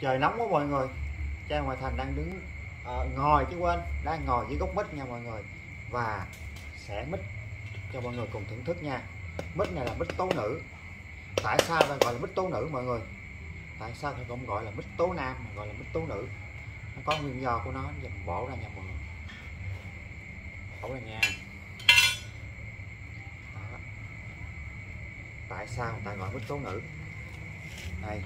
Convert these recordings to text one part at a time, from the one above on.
trời nóng quá mọi người. Trang ngoại Thành đang đứng uh, ngồi chứ quên đang ngồi dưới gốc mít nha mọi người. Và sẽ mít cho mọi người cùng thưởng thức nha. Mít này là mít tố nữ. Tại sao lại gọi là mít tố nữ mọi người? Tại sao ta không gọi là mít tố nam mà gọi là mít tố nữ? Nó có nguyên do của nó dành bỏ ra nha mọi người. Bỏ ra nha. Đó. tại sao người ta gọi mít tố nữ? Đây.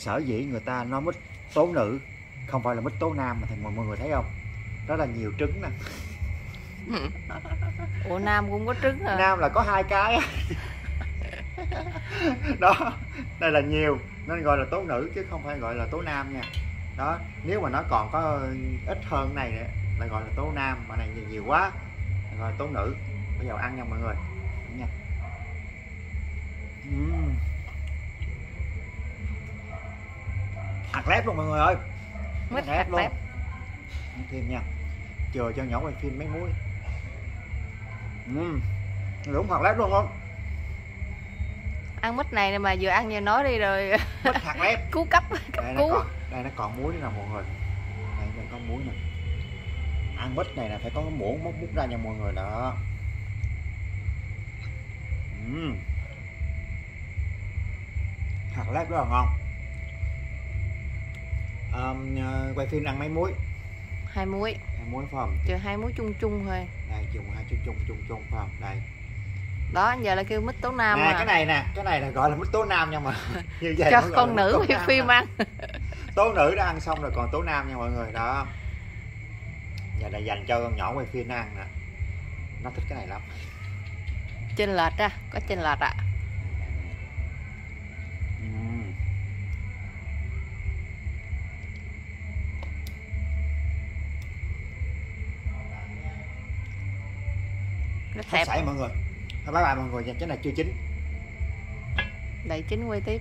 Sở dĩ người ta nói mít tố nữ không phải là mít tố nam mà thì mọi người thấy không? Đó là nhiều trứng nè. Ủa nam cũng có trứng à nam là có hai cái. Đó đây là nhiều nên gọi là tố nữ chứ không phải gọi là tố nam nha. Đó nếu mà nó còn có ít hơn này nữa, là gọi là tố nam mà này nhiều, nhiều quá gọi là tố nữ. Bây giờ ăn nha mọi người. Nha lép luôn mọi người ơi. Mít hạt luôn. lép ăn thêm nha. Chờ cho nhỏ quay phim mấy muối. Ừm. đúng hạt lép luôn không? Ăn mít này mà vừa ăn vừa nói đi rồi. Mít hạt lép cứu cấp cấp đây nó cứu. còn đây nó còn muối nữa nè mọi người. Đây đây có muối nè. Ăn mít này là phải có muỗng múc múc ra nha mọi người đó. Ừm. hạt lép rất là ngon Ờ, quay phim ăn mấy muối. Hai muối. Hai muối phải không? Hai muối chung chung thôi. Đây dùng hai chung chung chung chung phải không? Đây. Đó giờ là kêu mít tố nam nè à. cái này nè cái này là gọi là mít tố nam nha mà như vậy cho con nữ quay phim ăn. Tố nữ đã ăn xong rồi còn tố nam nha mọi người đó. Giờ là dành cho con nhỏ quay phim ăn nè. Nó thích cái này lắm. Trên lệch á có trên lệch ạ. Ừm. Đẹp sảy mọi người. Thôi bye bye mọi người nha cái này chưa chín. Đẩy chính quay tiếp